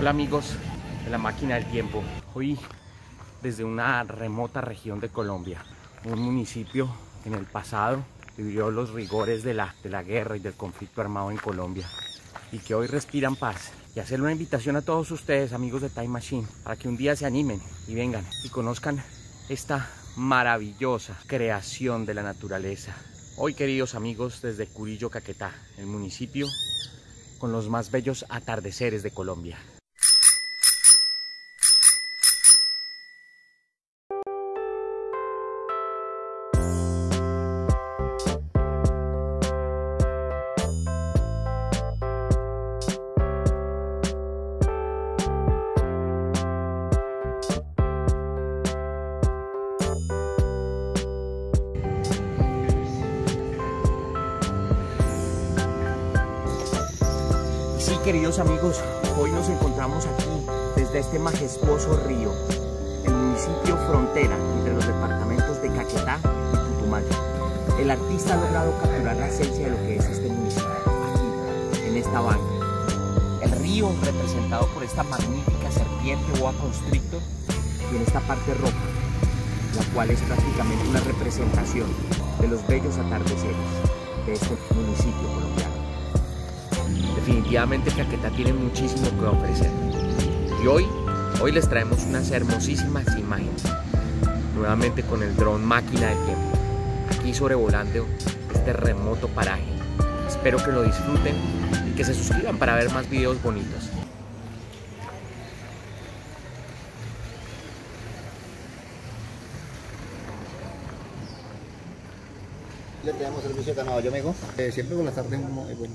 Hola amigos de la máquina del tiempo. Hoy desde una remota región de Colombia, un municipio en el pasado vivió los rigores de la, de la guerra y del conflicto armado en Colombia y que hoy respiran paz. Y hacerle una invitación a todos ustedes, amigos de Time Machine, para que un día se animen y vengan y conozcan esta maravillosa creación de la naturaleza. Hoy, queridos amigos, desde Curillo, Caquetá, el municipio con los más bellos atardeceres de Colombia. Queridos amigos, hoy nos encontramos aquí desde este majestuoso río, el municipio frontera entre los departamentos de Caquetá y Putumayo. El artista ha logrado capturar la esencia de lo que es este municipio, aquí, en esta banca. El río representado por esta magnífica serpiente boa constrictor y en esta parte roja, la cual es prácticamente una representación de los bellos atardeceres de este municipio colombiano. Definitivamente Caquetá tiene muchísimo que ofrecer. Y hoy, hoy les traemos unas hermosísimas imágenes. Nuevamente con el dron máquina del tiempo. Aquí sobrevolando este remoto paraje. Espero que lo disfruten y que se suscriban para ver más videos bonitos. Le tenemos servicio de ganado, yo amigo. Eh, siempre con las tardes es muy bueno.